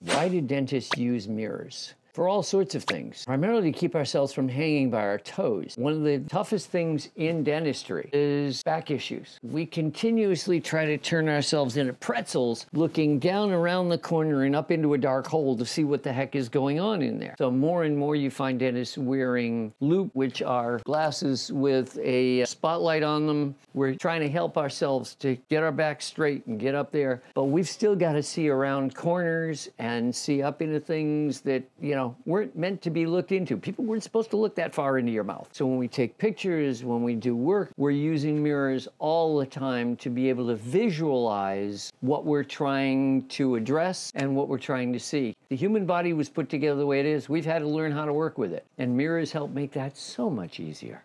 Why do dentists use mirrors? For all sorts of things, primarily to keep ourselves from hanging by our toes. One of the toughest things in dentistry is back issues. We continuously try to turn ourselves into pretzels, looking down around the corner and up into a dark hole to see what the heck is going on in there. So, more and more you find dentists wearing loupe, which are glasses with a spotlight on them. We're trying to help ourselves to get our back straight and get up there, but we've still got to see around corners and see up into things that, you know, weren't meant to be looked into. People weren't supposed to look that far into your mouth. So when we take pictures, when we do work, we're using mirrors all the time to be able to visualize what we're trying to address and what we're trying to see. The human body was put together the way it is. We've had to learn how to work with it. And mirrors help make that so much easier.